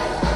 else.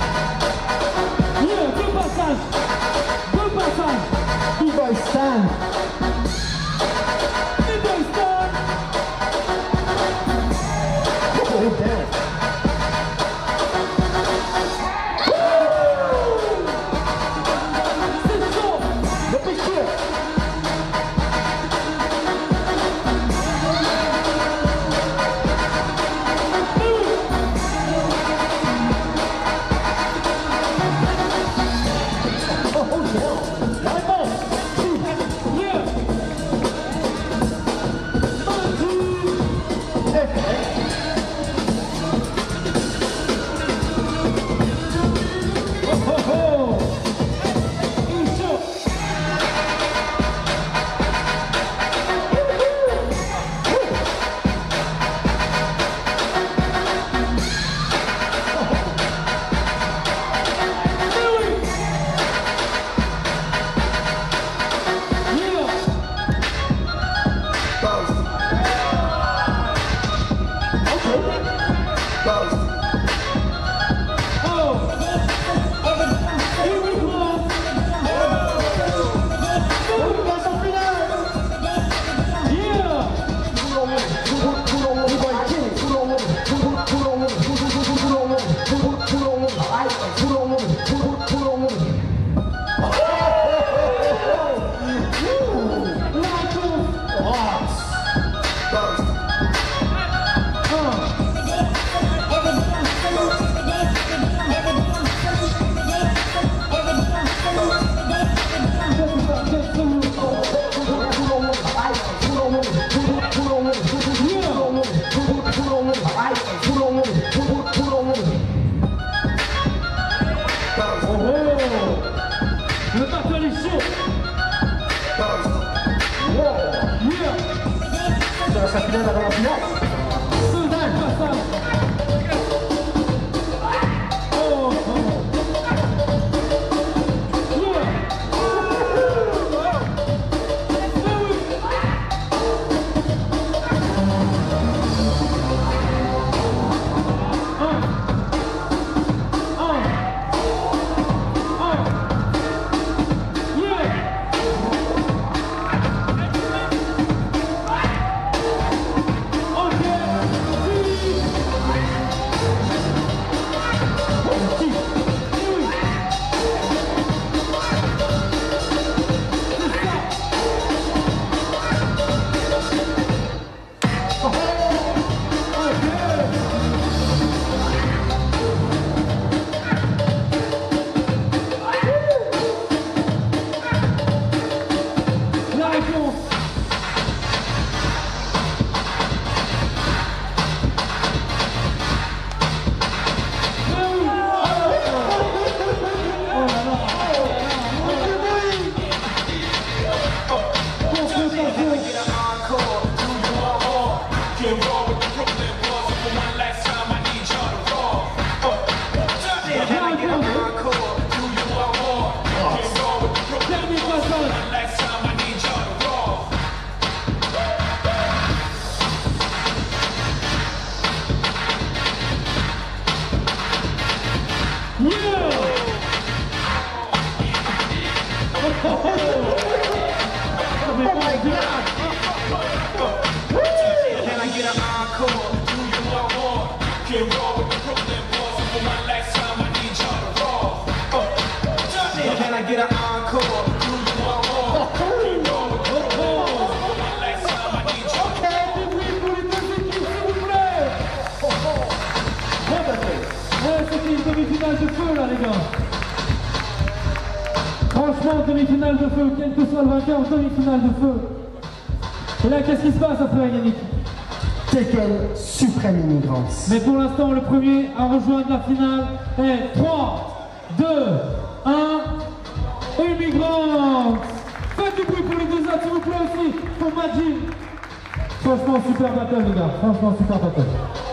Le battle est chaud. Yeah. Ça finale avant la finale. my God. Can I get an encore? Do you want more? Can roll with the Brooklyn boys. For my last time, I need y'all to raw. Uh, can I get an encore? Do you want more? Can roll with the Brooklyn. For my last time, I need y'all to Franchement, demi-finale de feu, quel que soit le vainqueur, demi-finale de feu! Et là, qu'est-ce qui se passe après, Yannick? Tekken Supreme Immigrants. Mais pour l'instant, le premier à rejoindre la finale est 3, 2, 1, Immigrants Faites du bruit pour les deux autres, s'il vous plaît aussi, pour Majin Franchement, super battle, les gars. Franchement, super battle.